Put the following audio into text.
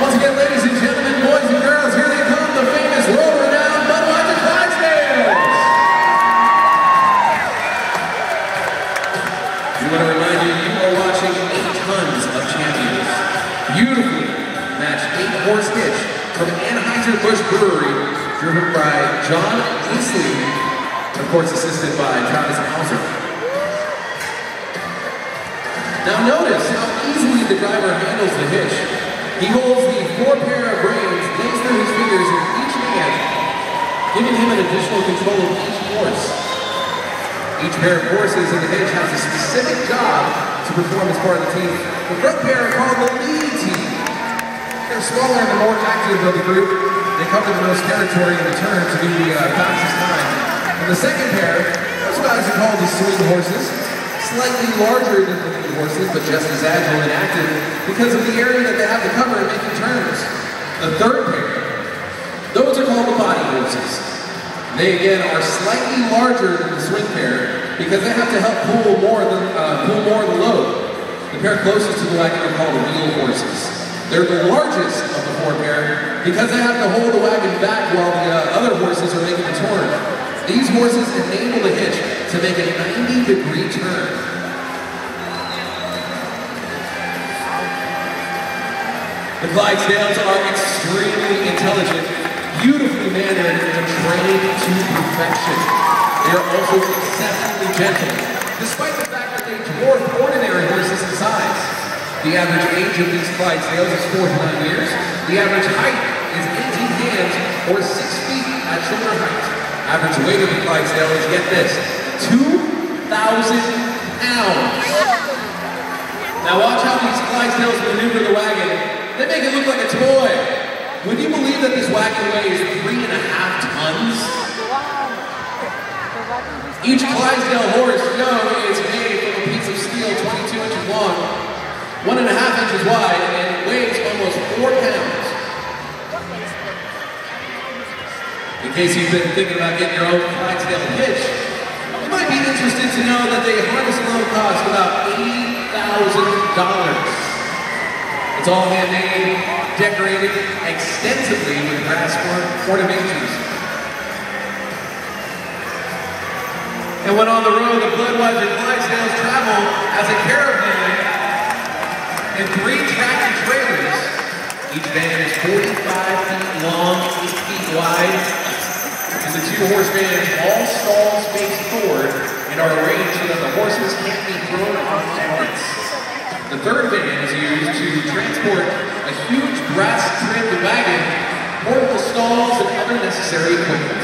Once again, ladies and gentlemen, boys and girls, here they come, the famous world-renowned Budweiser Clydesdales! We want to remind you, you are watching tons of champions. Matched eight-horse hitch from Anheuser-Busch Brewery, driven by John of course assisted by Travis Now notice how easily the driver handles the hitch. He holds the four pair of reins lays through his fingers in each hand, giving him an additional control of each horse. Each pair of horses in the hitch has a specific job to perform as part of the team. The front pair are called the lead team. They're smaller and the more active of the group. They cover the most territory in return to do the uh, fastest time. And the second pair, those guys are called the swing horses. Slightly larger than the horses, but just as agile and active because of the area that they have to cover in making turns. The third pair, those are called the body horses. They again are slightly larger than the swing pair because they have to help pull more than uh, pull more of the load. The pair closest to the wagon are called the wheel horses. They're the largest of the four pair because they have to hold the wagon back while the uh, other horses are making the turn. These horses enable the hitch to make a 90 degree turn. The Clydesdales are extremely intelligent, beautifully mannered, and trained to perfection. They are also exceptionally gentle, despite the fact that they dwarf ordinary horses in size. The average age of these Clydesdales is 49 years. The average height is 18 hands or 6 feet at shoulder height. Average weight of the Clydesdale is, get this, 2,000 pounds. Now watch how these Clydesdales maneuver the wagon. They make it look like a toy. Would you believe that this wagon weighs three and a half tons? Each Clydesdale horse, you know, is made from a piece of steel 22 inches long, one and a half inches wide, and weighs almost four pounds. In case you've been thinking about getting your own Clydesdale hitch, might be interested to know that they harness alone cost about $80,000. It's all handmade, decorated extensively with brass ornaments. And when on the road, the and Clydesdales travel as a caravan in three tractor trailers. Each van is 45 feet long, 8 feet the two horse all stall space forward and are arranged so that the horses can't be thrown off carts. The third van is used to transport a huge brass-trimmed wagon, portable stalls, and other necessary equipment.